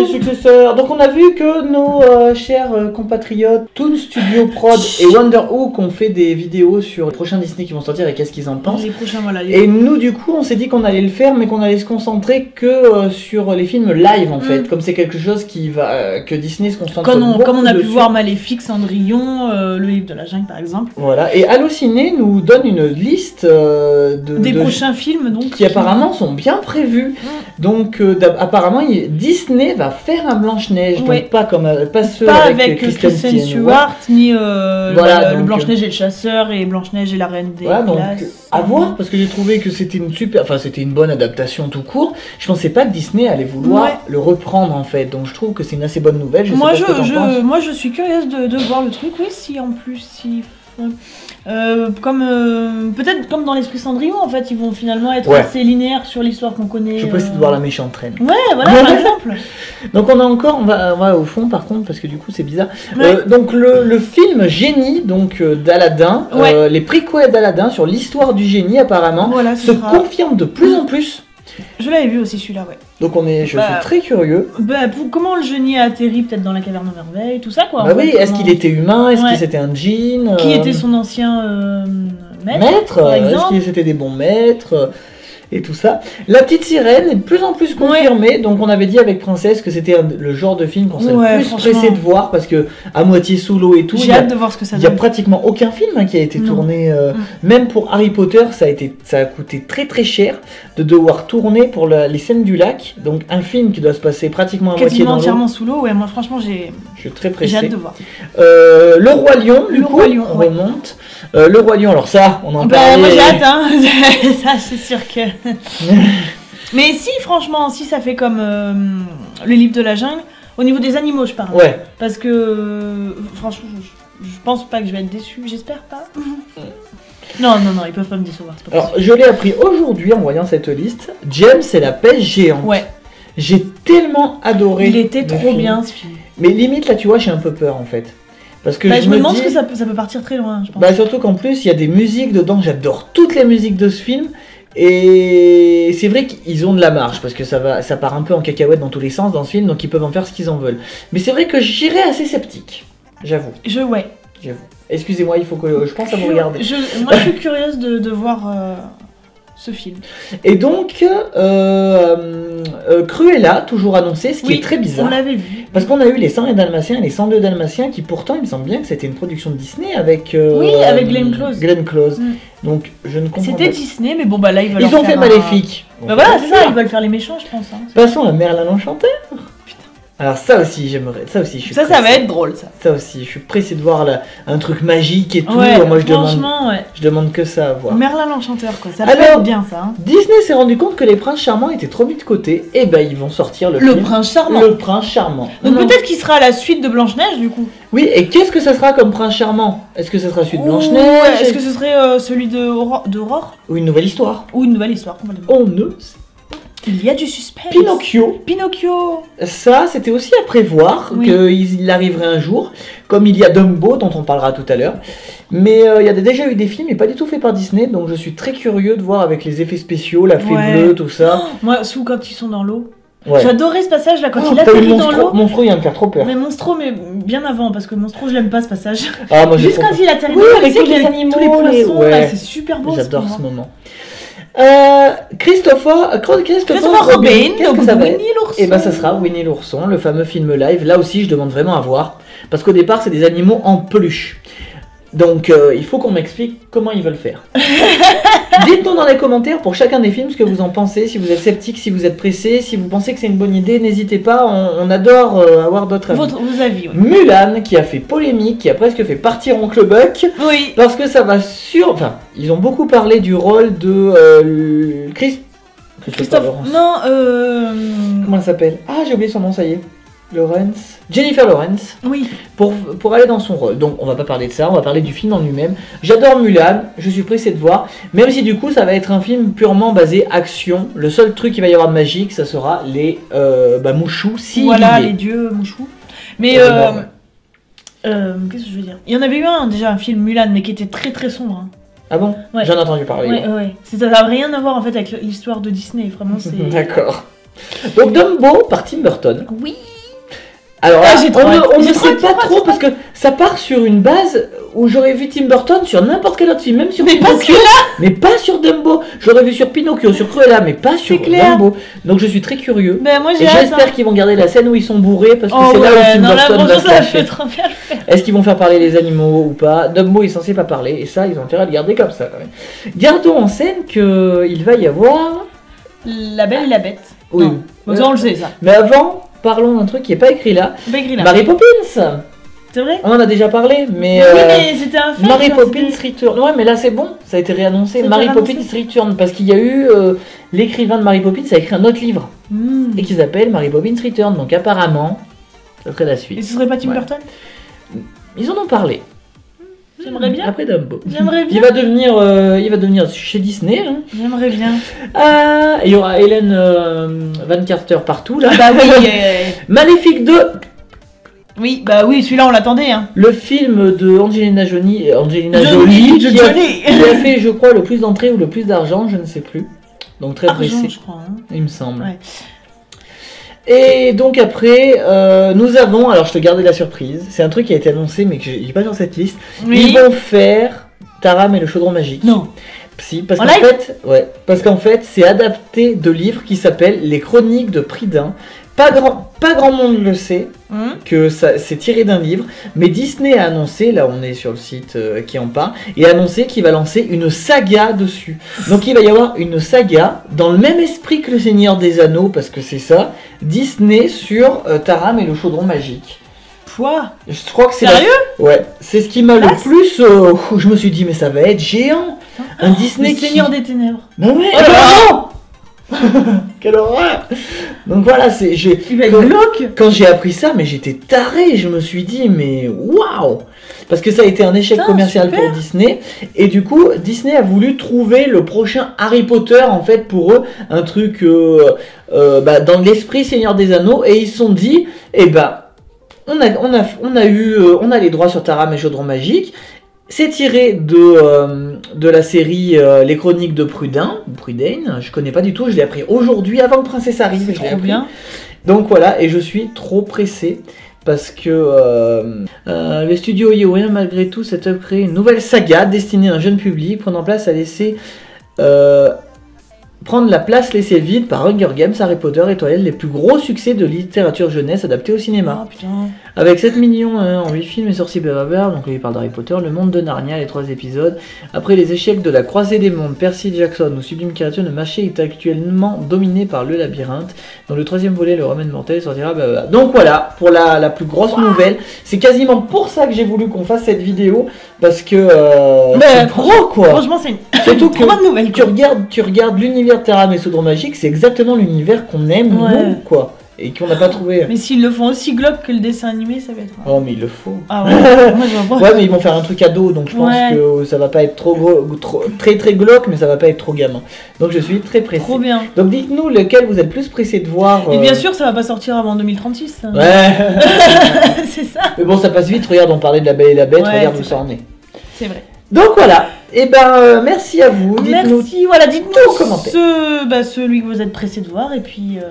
les successeurs. Donc on a vu que nos euh, chers euh, compatriotes Toon Studio Prod et Wonderhook ont fait des vidéos sur les prochains Disney qui vont sortir et qu'est-ce qu'ils en pensent. Les prochains, voilà. les- Et nous, du coup, on s'est dit qu'on allait le faire, mais qu'on allait se concentrer que euh, sur les films live, en fait. Mm. Comme c'est quelque chose qui va, que Disney se concentre Comme on, comme on a pu voir Maléfique, Cendrillon, le livre de la jungle par exemple. Voilà. Et Allociné nous donne une liste de, Des de- prochains films donc. qui apparemment sont bien prévus. Donc, euh, d'ap- apparemment, Disney va faire un Blanche-Neige, donc pas comme euh, pas ceux Pas avec, avec, euh, euh, Kristen Stewart, ni euh, Voilà, le- Blanche-Neige et le chasseur, et Blanche-Neige et la reine des Voilà, donc glaces. à voir parce que j'ai trouvé que c'était une super, enfin c'était une bonne adaptation tout court. Je pensais pas que Disney allait vouloir Ouais. le reprendre en fait, donc je trouve que c'est une assez bonne nouvelle. Je sais moi, pas je, ce que t'en je- penses. moi, je suis curieuse de, de voir le truc, oui, si en plus, si. Euh, comme euh, peut-être comme dans l'esprit Cendrillon en fait ils vont finalement être Ouais. assez linéaires sur l'histoire qu'on connaît Je peux essayer euh. de voir la méchante reine. ouais voilà par exemple Donc on a encore, on va, on va au fond par contre parce que du coup c'est bizarre. Ouais. Euh, donc le, le film Génie donc euh, d'Aladin, Ouais. euh, les préquels d'Aladin sur l'histoire du génie apparemment voilà se sera- confirme de plus en plus. Je l'avais vu aussi celui-là ouais Donc on est, je Bah, suis très curieux. bah, pour- comment le génie a atterri peut-être dans la caverne aux merveilles tout ça quoi Bah oui, est-ce qu'il était humain, est-ce Ouais. que c'était un djinn qui euh, était son ancien euh, maître, maître, est-ce que c'était des bons maîtres et tout ça. La petite sirène est de plus en plus confirmée, donc on avait dit avec Princesse que c'était le genre de film qu'on Ouais, le plus pressé de voir parce que à moitié sous l'eau et tout, j'ai hâte de voir ce que ça il y a donne pratiquement aucun film hein, qui a été Non. tourné, euh, Mm. même pour Harry Potter, ça a, été, ça a coûté très très cher de devoir tourner pour la- les scènes du lac, donc un film qui doit se passer pratiquement à moitié dans l'eau. entièrement sous l'eau ouais moi franchement j'ai Je suis très j'ai pressé. hâte de voir Euh, le Roi Lion, du Le coup, Roi Lion, on ouais. remonte. Euh, le Roi Lion, alors ça, on en Bah, parlait. moi j'ai hâte, hein. ça c'est sûr que. Mais si, franchement, si ça fait comme euh, le livre de la jungle, au niveau des animaux, je parle. Ouais, Parce que, franchement, je, je pense pas que je vais être déçue, j'espère pas. non, non, non, ils peuvent pas me décevoir. c'est pas alors je l'ai appris aujourd'hui en voyant cette liste. James et la pêche géante. Ouais, J'ai tellement adoré. il était trop film. bien ce film. Mais limite, là, tu vois, j'ai un peu peur en fait. Parce que Bah, je, je me demande dis... que ça peut, ça peut partir très loin, je pense. Bah, surtout qu'en plus, il y a des musiques dedans. J'adore toutes les musiques de ce film. Et c'est vrai qu'ils ont de la marge parce que ça va, ça part un peu en cacahuète dans tous les sens dans ce film, donc ils peuvent en faire ce qu'ils en veulent. Mais c'est vrai que j'irais assez sceptique, j'avoue, Je, ouais. j'avoue. Excusez-moi, il faut que je pense à vous regarder. je- moi, je suis curieuse de, de voir euh, ce film. Et donc, euh, euh, Cruella, toujours annoncé, ce qui Oui, est très On bizarre. l'avait vu. Parce qu'on a eu les 100 et Dalmatiens et les 102 Dalmatiens qui pourtant, il me semble bien que c'était une production de Disney avec... euh, Oui, avec Glenn Close. Glenn Close. Mm. Donc, je ne comprends C'était pas. Disney, mais bon, bah là, ils veulent Ils ont fait un- Maléfique. Bah voilà, c'est ça, ils veulent faire les méchants, je pense. hein. Passons à Merlin l'Enchanteur. Alors ça aussi, j'aimerais. Ça aussi, je suis Ça, ça va pressé. être drôle, ça. Ça aussi, je suis pressé de voir là, un truc magique et tout. Ouais, Moi, je demande, franchement, ouais. je demande que ça à voir. Merlin l'Enchanteur, quoi. Ça peut Alors- être bien, ça. hein. Disney s'est rendu compte que les princes charmants étaient trop mis de côté. Et ben, ils vont sortir le, Le film prince charmant. Le prince charmant. Donc peut-être qu'il sera à la suite de Blanche-Neige, du coup. Oui, et qu'est-ce que ça sera comme prince charmant? Est-ce que ça sera celui de Blanche-Neige? Est-ce que ce serait euh, celui de Aurore, Ou une nouvelle histoire Ou une nouvelle histoire, complètement. On ne sait Il y a du suspense. Pinocchio, Pinocchio ça c'était aussi à prévoir Oui. qu'il il arriverait un jour, comme il y a Dumbo dont on parlera tout à l'heure. Mais euh, il y a déjà eu des films, mais pas du tout faits par Disney, donc je suis très curieux de voir avec les effets spéciaux, la fée Ouais. bleue, tout ça. Moi, sous quand ils sont dans l'eau. Ouais. J'adorais ce passage, là, quand Oh, il atterrit dans l'eau. Monstro, il vient me faire trop peur. Mais Monstro, mais bien avant, parce que Monstro, je l'aime pas ce passage. Ah, moi Juste quand il atterrit Oui, dans l'eau, avec tous les animaux, tous les poissons, ouais. c'est super beau. J'adore ce ce moment. moment. Euh, Christopher, Christopher, Christopher Robin, qu'est-ce que donc ça va être. Et ben ça sera Winnie l'ourson, le fameux film live. Là aussi, je demande vraiment à voir. Parce qu'au départ, c'est des animaux en peluche. Donc, euh, il faut qu'on m'explique comment ils veulent faire. Dites-nous dans les commentaires pour chacun des films ce que vous en pensez. Si vous êtes sceptique, si vous êtes pressé, si vous pensez que c'est une bonne idée, n'hésitez pas. On, on adore euh, avoir d'autres avis. Votre, vos avis, oui. Mulan, qui a fait polémique, qui a presque fait partir Oncle Buck. Oui. Parce que ça va sur. Enfin, ils ont beaucoup parlé du rôle de euh, Chris. Christophe. Lawrence. Non, euh. Comment elle s'appelle? Ah, j'ai oublié son nom, ça y est. Lawrence. Jennifer Lawrence. Oui. Pour, pour aller dans son rôle. Donc, on va pas parler de ça, on va parler du film en lui-même. J'adore Mulan, je suis pressé de voir. Même si du coup, ça va être un film purement basé action. Le seul truc qui va y avoir de magique, ça sera les euh, bah, mouchous. Si voilà, les dieux mouchous. Mais. Euh, euh, Qu'est-ce que je veux dire? Il y en avait eu un déjà, un film Mulan, mais qui était très très sombre. hein. Ah bon? Ouais. J'en ai entendu parler. Ouais, ouais, Ça n'a rien à voir en fait avec l'histoire de Disney, vraiment c'est. D'accord. Donc Dumbo par Tim Burton. Oui Alors Ah, là, j'ai on, on ne sait pas trop parce que ça part sur une base où j'aurais vu Tim Burton sur n'importe quel autre film, même sur Mais pas Pinocchio, mais pas sur Dumbo. J'aurais vu sur Pinocchio, sur Cruella, mais pas sur clair. Dumbo. Donc je suis très curieux. Ben moi j'espère hein. qu'ils vont garder la scène où ils sont bourrés parce que Oh c'est là où Tim non là Burton va se. Est-ce qu'ils vont faire parler les animaux ou pas? Dumbo est censé pas parler et ça ils ont intérêt à le garder comme ça quand même. Gardons en scène qu'il va y avoir. La belle et la bête. Oui. Non. On le sait ça. Mais avant, parlons d'un truc qui est pas écrit là. Pas écrit là. Mary Poppins C'est vrai On en a déjà parlé, mais. Oui euh, mais c'était un fait. Mary Poppins Return. Ouais, mais là c'est bon, ça a été réannoncé. Mary Poppins Return, parce qu'il y a eu euh, l'écrivain de Mary Poppins a écrit un autre livre Hmm. et qui s'appelle Mary Poppins Return. Donc apparemment, ça serait la Et suite. ce serait pas Tim Ouais. Burton? Ils en ont parlé. J'aimerais bien. Après Dumbo. J'aimerais Il bien. va devenir, euh, il va devenir chez Disney. hein. J'aimerais bien. Ah, il y aura Hélène euh, Van Carter partout là. Bah oui. euh, Maléfique 2, Oui, bah oui, celui-là on l'attendait. Hein. le film de Angelina Jolie, euh, Angelina Jolie, Jolie, qui, a, qui a fait, je crois, le plus d'entrées ou le plus d'argent, je ne sais plus. Donc très Argent, pressé, je crois. hein. il me semble. Ouais. Et donc après, euh, nous avons, alors je te gardais la surprise, c'est un truc qui a été annoncé mais que j'ai pas sur cette liste. Oui. Ils vont faire Taram et le chaudron magique. Non. Si, parce En qu'en fait, ouais, parce qu'en fait, c'est adapté de livres qui s'appellent Les Chroniques de Pridin. Pas grand, pas grand monde le sait Hmm. que ça c'est tiré d'un livre, mais Disney a annoncé, là on est sur le site euh, qui en parle, et a annoncé qu'il va lancer une saga dessus. Donc il va y avoir une saga dans le même esprit que le Seigneur des Anneaux, parce que c'est ça, Disney sur euh, Taram et le chaudron magique. Quoi Je crois que c'est la- Sérieux? Ouais, c'est ce qui m'a le Classe. plus. euh, je me suis dit, mais ça va être géant. Un Disney Le qui- Seigneur des Ténèbres. bah ouais, Oh non Quelle horreur Donc voilà, c'est j'ai quand, j'ai appris ça, mais j'étais taré. Je me suis dit, mais waouh Parce que ça a été un échec Putain, commercial super. pour Disney. Et du coup, Disney a voulu trouver le prochain Harry Potter, en fait, pour eux, un truc euh, euh, bah, dans l'esprit Seigneur des Anneaux. Et ils se sont dit, eh ben, on a, on a, on a eu, euh, on a les droits sur Taram et Chaudron Magique. C'est tiré de, euh, de la série euh, Les Chroniques de Prudin, ou Prudain, je connais pas du tout, je l'ai appris aujourd'hui avant que Princesse arrive. Trop bien. Donc voilà, et je suis trop pressé parce que euh, euh, le studio malgré tout, cette œuvre crée une nouvelle saga destinée à un jeune public, prenant place à laisser euh, prendre la place laissée vide par Hunger Games, Harry Potter et Twilight, les plus gros succès de littérature jeunesse adaptés au cinéma. Oh putain. Avec 7 millions hein, en 8 films et sorties blablabla, donc là il parle d'Harry Potter, Le Monde de Narnia, les 3 épisodes. Après les échecs de la Croisée des Mondes, Percy Jackson ou Sublime Créature, le marché est actuellement dominé par le labyrinthe. Dans le troisième volet, le remède mortel sortira blablabla. Donc voilà, pour la, la plus grosse nouvelle. C'est quasiment pour ça que j'ai voulu qu'on fasse cette vidéo, parce que euh, Mais c'est pro quoi. Franchement, c'est une Surtout que bonne nouvelle. tu regardes, tu regardes l'univers Terra Soudre Magique, c'est exactement l'univers qu'on aime Ouais. nous quoi, et qu'on n'a pas trouvé. Mais s'ils le font aussi glauque que le dessin animé, ça va être. Oh mais il le faut. Ah ouais. Moi, je. Ouais, mais ils vont faire un truc ado, donc je pense Ouais. que ça va pas être trop, gros, trop très très glauque, mais ça va pas être trop gamin. Donc je suis très pressé. Trop bien. Donc dites-nous lequel vous êtes plus pressé de voir. Et euh, bien sûr, ça va pas sortir avant 2036. hein. Ouais. c'est ça. mais bon, ça passe vite. Regarde, on parlait de la Belle et la Bête. Ouais, regarde où ça en est. C'est vrai. Donc voilà. Et ben euh, merci à vous. Dites-nous. Merci. Voilà, dites-nous ce, bah, celui que vous êtes pressé de voir. Et puis, euh,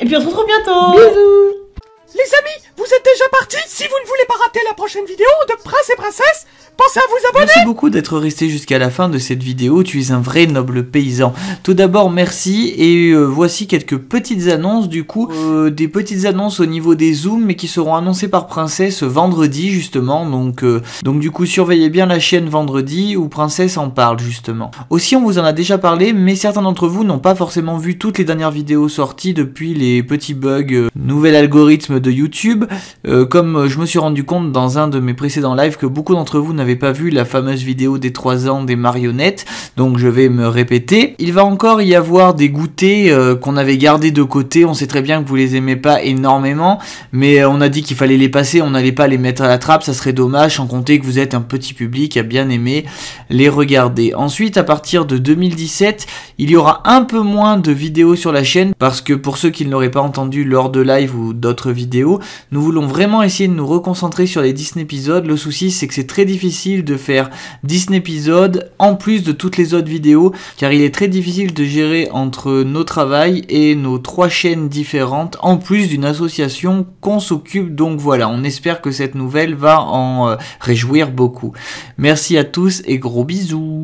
et puis on se retrouve bientôt. Bisous. Les amis, vous êtes déjà partis. Si vous ne voulez pas rater la prochaine vidéo de Prince et Princesse, pensez à vous abonner. Merci beaucoup d'être resté jusqu'à la fin de cette vidéo, tu es un vrai noble paysan. Tout d'abord merci. Et euh, voici quelques petites annonces du coup, Euh, des petites annonces au niveau des zooms mais qui seront annoncées par Princesse vendredi justement, donc, euh, donc du coup surveillez bien la chaîne vendredi où Princesse en parle justement. Aussi on vous en a déjà parlé mais certains d'entre vous n'ont pas forcément vu toutes les dernières vidéos sorties depuis les petits bugs, nouvel algorithme de YouTube. Euh, comme euh, je me suis rendu compte dans un de mes précédents lives que beaucoup d'entre vous n'avaient pas vu la fameuse vidéo des 3 ans des marionnettes, donc je vais me répéter. Il va encore y avoir des goûters euh, qu'on avait gardés de côté, on sait très bien que vous les aimez pas énormément, mais on a dit qu'il fallait les passer, on n'allait pas les mettre à la trappe, ça serait dommage, sans compter que vous êtes un petit public à bien aimer les regarder. Ensuite, à partir de 2017, il y aura un peu moins de vidéos sur la chaîne, parce que pour ceux qui ne l'auraient pas entendu lors de live ou d'autres vidéos, Nous voulons vraiment essayer de nous reconcentrer sur les Disney épisodes. Le souci, c'est que c'est très difficile de faire Disney épisodes en plus de toutes les autres vidéos, car il est très difficile de gérer entre nos travails et nos trois chaînes différentes, en plus d'une association qu'on s'occupe. Donc voilà, on espère que cette nouvelle va en euh, réjouir beaucoup. Merci à tous et gros bisous